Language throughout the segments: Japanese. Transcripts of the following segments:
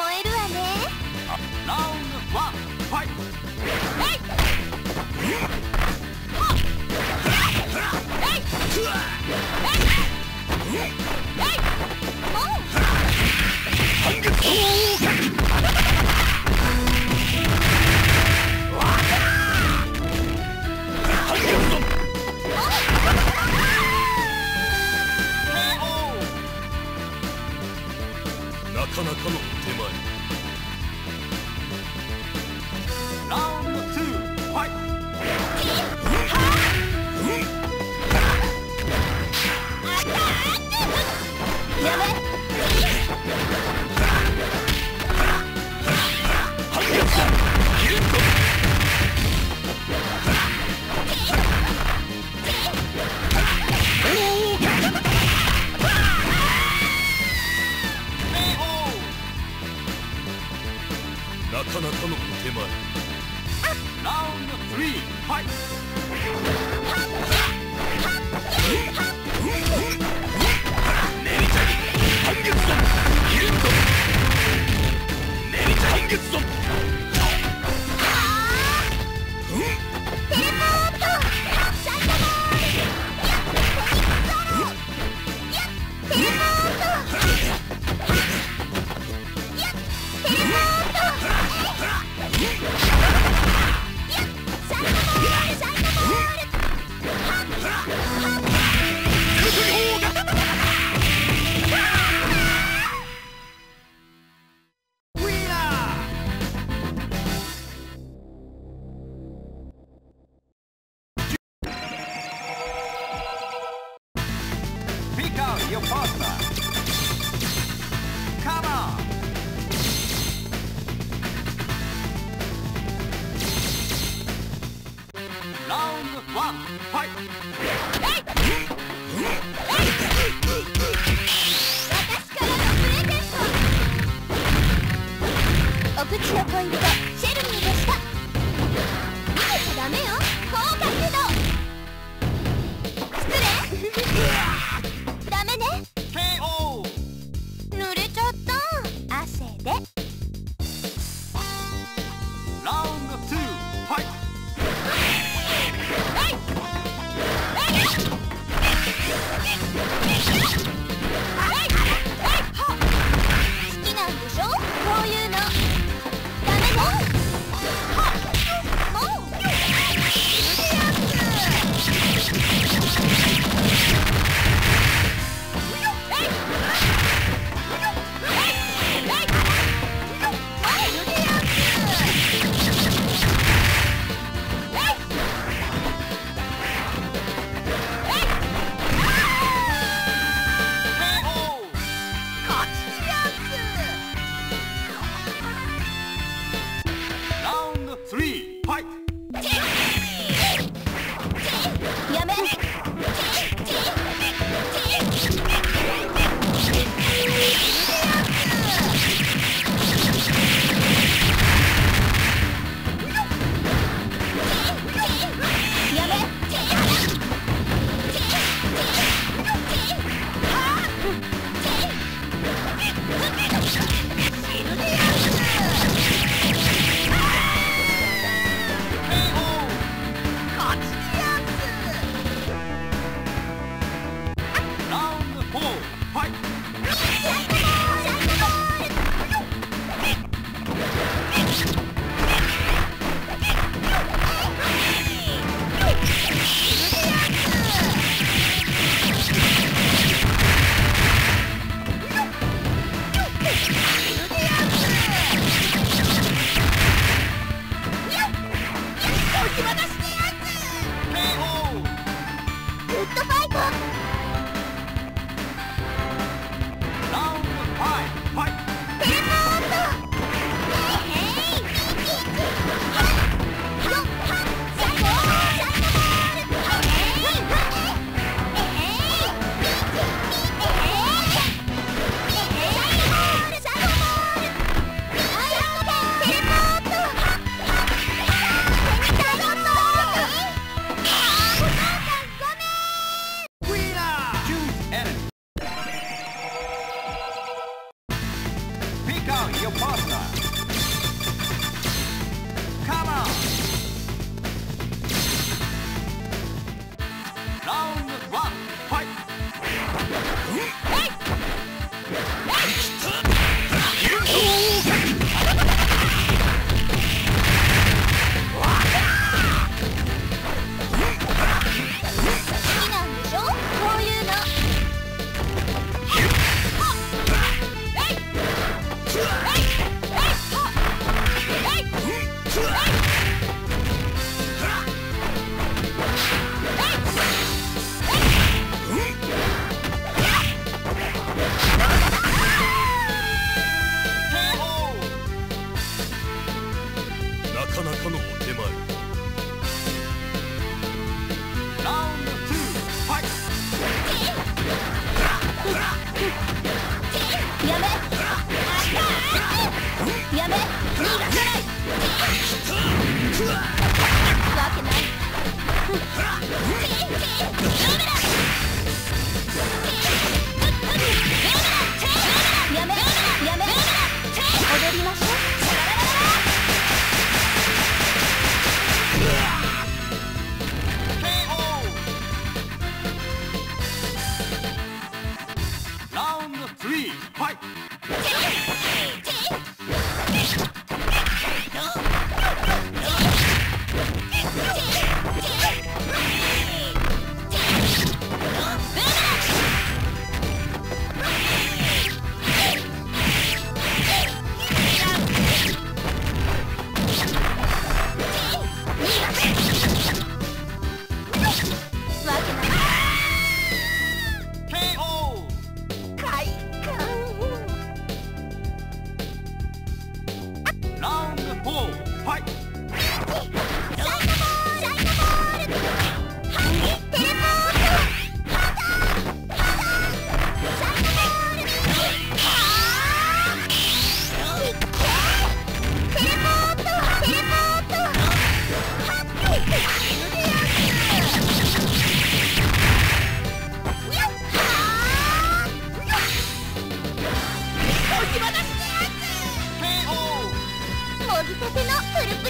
燃えるわね。ラウンドワンファイト。えい。刀かの手前。たてのプルプル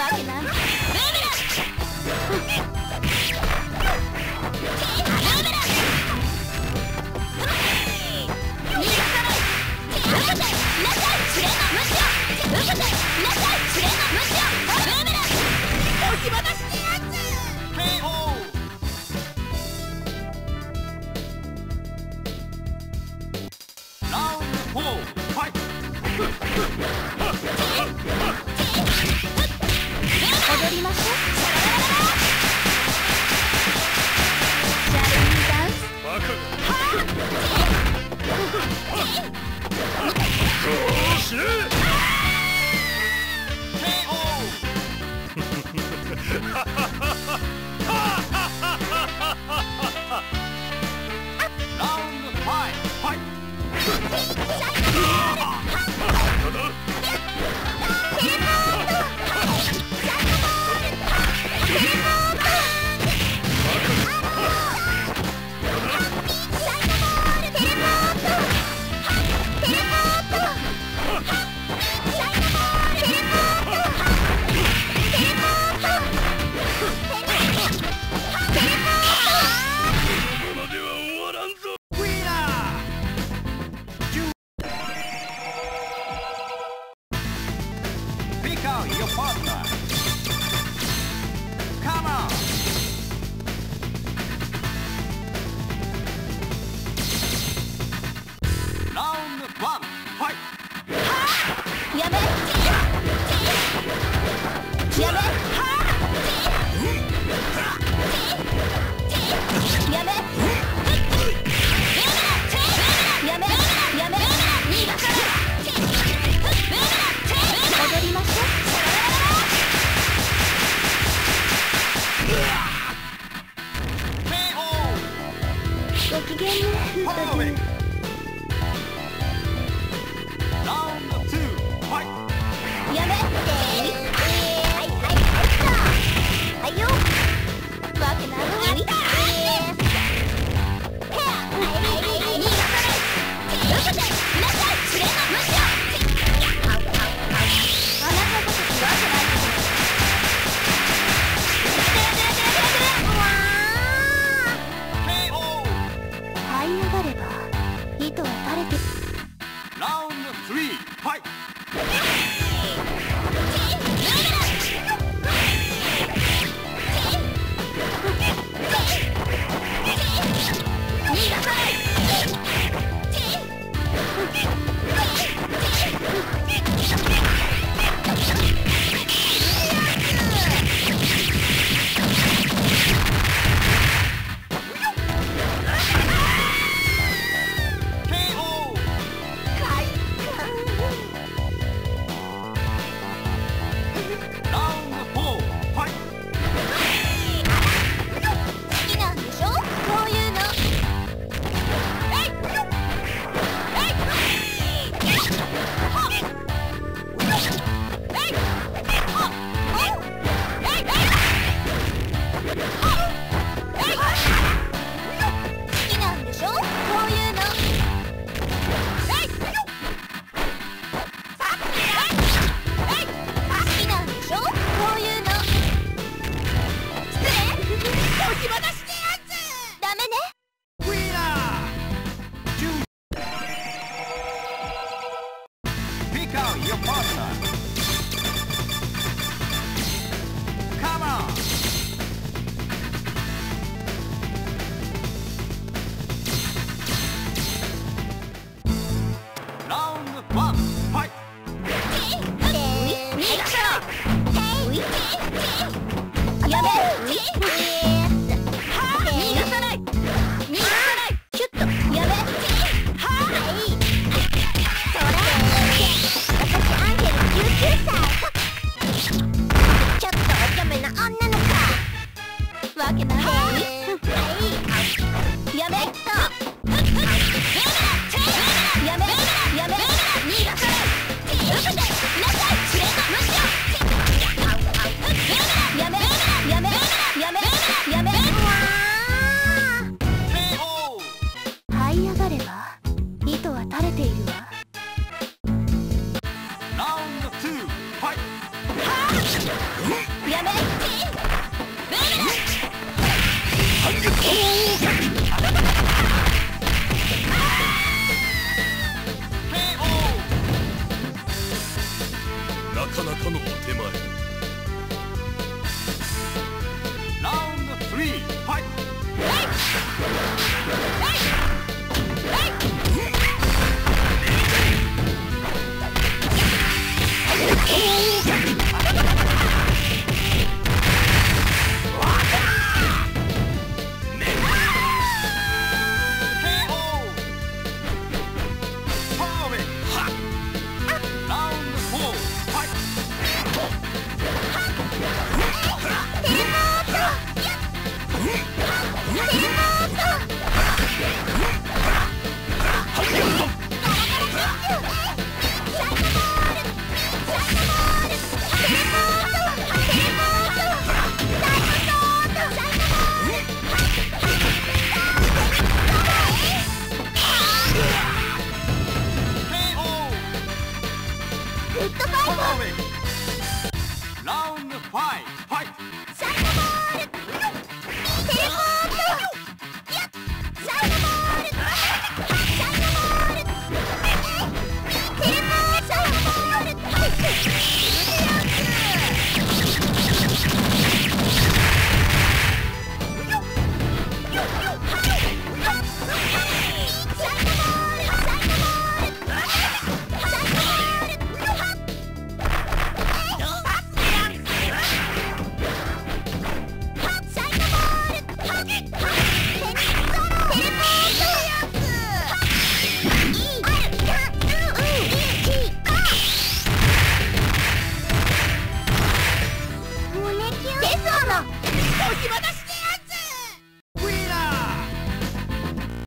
わ Bye.